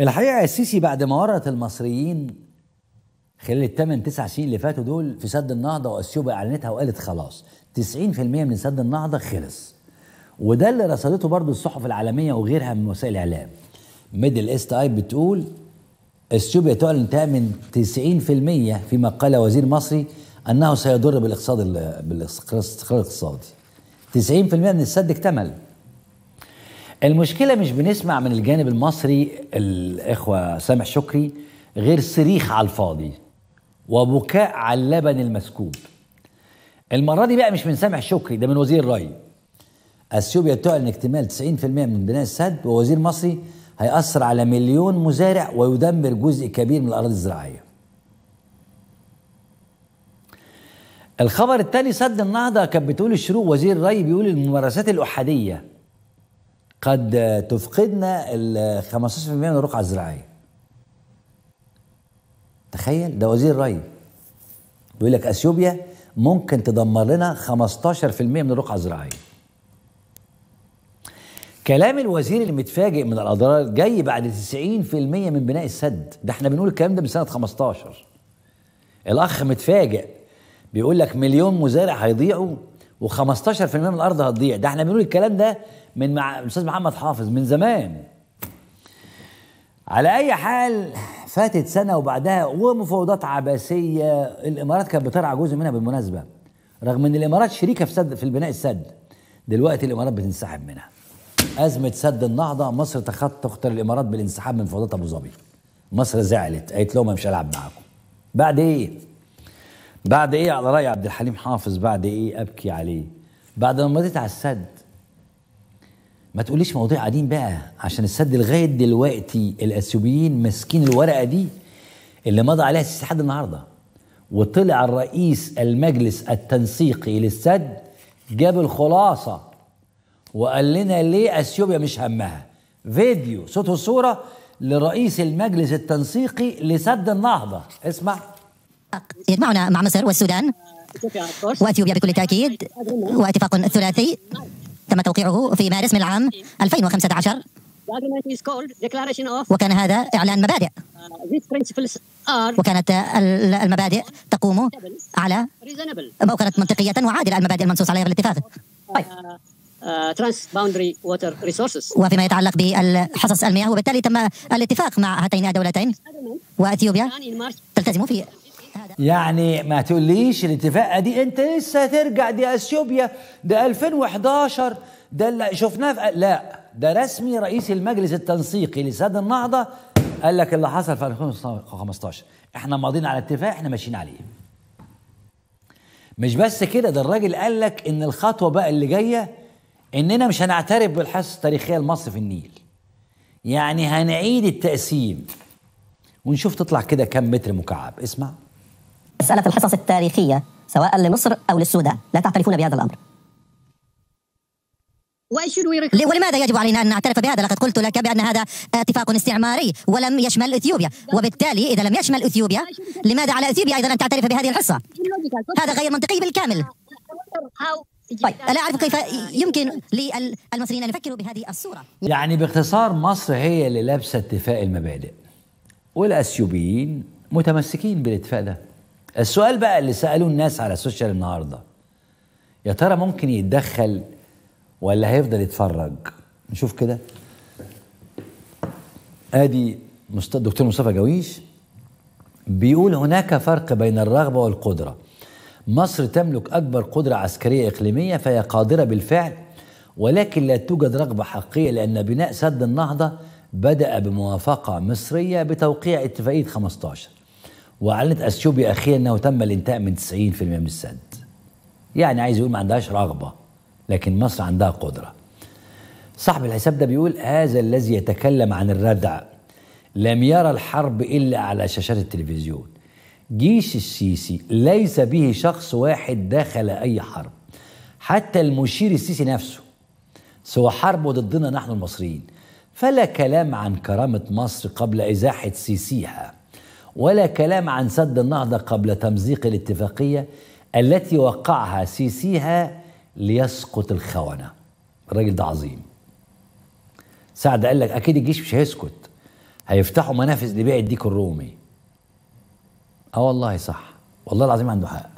الحقيقة السيسي بعد ما ورط المصريين خلال الثمان تسع سنين اللي فاتوا دول في سد النهضة وأثيوبيا أعلنتها وقالت خلاص 90% من سد النهضة خلص. وده اللي رصدته برضو الصحف العالمية وغيرها من وسائل الإعلام. ميدل إيست آي بتقول أثيوبيا تعلن تامن 90% فيما قال وزير مصري أنه سيضر بالإقتصاد بالاستقرار الاقتصادي. 90% من السد اكتمل. المشكلة مش بنسمع من الجانب المصري الإخوة سامح شكري غير صريخ على الفاضي وبكاء على اللبن المسكوب. المرة دي بقى مش من سامح شكري ده من وزير الري أثيوبيا تعلن اكتمال 90% من بناء السد ووزير مصري هيأثر على مليون مزارع ويدمر جزء كبير من الأراضي الزراعية. الخبر الثاني سد النهضة كانت بتقول الشروق وزير الري بيقول الممارسات الأحادية قد تفقدنا ال 15% من الرقعة الزراعية. تخيل؟ ده وزير الري بيقول لك أثيوبيا ممكن تدمر لنا 15% من الرقعة الزراعية. كلام الوزير اللي متفاجئ من الأضرار جاي بعد 90% من بناء السد. ده إحنا بنقول الكلام ده من سنة 15 الأخ متفاجئ. بيقول لك مليون مزارع هيضيعوا و15% من الأرض هتضيع. ده إحنا بنقول الكلام ده من مع الأستاذ محمد حافظ من زمان. على أي حال فاتت سنة وبعدها ومفاوضات عباسية. الإمارات كانت بترعى جزء منها بالمناسبة رغم إن الإمارات شريكة في سد في البناء السد. دلوقتي الإمارات بتنسحب منها. أزمة سد النهضة مصر تخطر الإمارات بالانسحاب من مفاوضات أبو ظبي. مصر زعلت قالت لهم مش هلعب معاكم. بعد إيه؟ بعد إيه؟ على رأي عبد الحليم حافظ بعد إيه؟ أبكي عليه. بعد ما مضيت على السد ما تقوليش مواضيع قاعدين بقى عشان السد لغاية دلوقتي الأثيوبيين ماسكين الورقة دي اللي مضى عليها السيسي لحد النهارده. وطلع الرئيس المجلس التنسيقي للسد جاب الخلاصة وقال لنا ليه أثيوبيا مش همها. فيديو صوت وصورة لرئيس المجلس التنسيقي لسد النهضة. اسمع. يجمعنا مع مصر والسودان وأثيوبيا بكل تأكيد. واتفاق ثلاثي. تم توقيعه في مارس من العام 2015 وكان هذا إعلان مبادئ. وكانت المبادئ تقوم على وكانت منطقية وعادلة. المبادئ المنصوص عليها بالاتفاق. طيب. trans-boundary water resources وفيما يتعلق بالحصص المياه وبالتالي تم الاتفاق مع هاتين الدولتين وإثيوبيا. تلتزم في يعني ما تقوليش الاتفاقه دي أنت لسه ترجع دي أثيوبيا. ده 2011 ده اللي شفناه في لا. ده رسمي رئيس المجلس التنسيقي لسد النهضة. قال لك اللي حصل في 2015 إحنا ماضيين على اتفاق. إحنا ماشيين عليه. مش بس كده ده الراجل قال لك إن الخطوة بقى اللي جاية إننا مش هنعترف بالحصص التاريخية لمصر في النيل. يعني هنعيد التقسيم. ونشوف تطلع كده كم متر مكعب. اسمع. مسألة الحصص التاريخية سواء لمصر أو للسودان لا تعترفون بهذا الأمر ولماذا يجب علينا أن نعترف بهذا؟ لقد قلت لك بأن هذا اتفاق استعماري ولم يشمل إثيوبيا، وبالتالي إذا لم يشمل إثيوبيا لماذا على إثيوبيا أيضا أن تعترف بهذه الحصة؟ هذا غير منطقي بالكامل. طيب لا أعرف كيف يمكن للمصريين أن يفكروا بهذه الصورة. يعني باختصار مصر هي اللي لابسة اتفاق المبادئ. والأثيوبيين متمسكين بالاتفاق ده. السؤال بقى اللي سألوه الناس على السوشيال النهارده. يا ترى ممكن يتدخل ولا هيفضل يتفرج؟ نشوف كده. آدي دكتور مصطفى جويش بيقول هناك فرق بين الرغبة والقدرة. مصر تملك أكبر قدرة عسكرية إقليمية فهي قادرة بالفعل ولكن لا توجد رغبة حقيقية لأن بناء سد النهضة بدأ بموافقة مصرية بتوقيع اتفاقية 15 وأعلنت أثيوبيا أخيرا أنه تم الانتهاء من 90% من السد. يعني عايز يقول ما عندهاش رغبة لكن مصر عندها قدرة. صاحب الحساب ده بيقول هذا الذي يتكلم عن الردع لم يرى الحرب إلا على شاشات التلفزيون. جيش السيسي ليس به شخص واحد داخل أي حرب حتى المشير السيسي نفسه. سوى حربه ضدنا نحن المصريين. فلا كلام عن كرامة مصر قبل إزاحة سيسيها. ولا كلام عن سد النهضة قبل تمزيق الاتفاقية التي وقعها سيسيها ليسقط الخونة. الراجل ده عظيم. سعد قال لك أكيد الجيش مش هيسكت. هيفتحوا منافذ لبيع الديك الرومي. آه والله صح. والله العظيم عنده حق.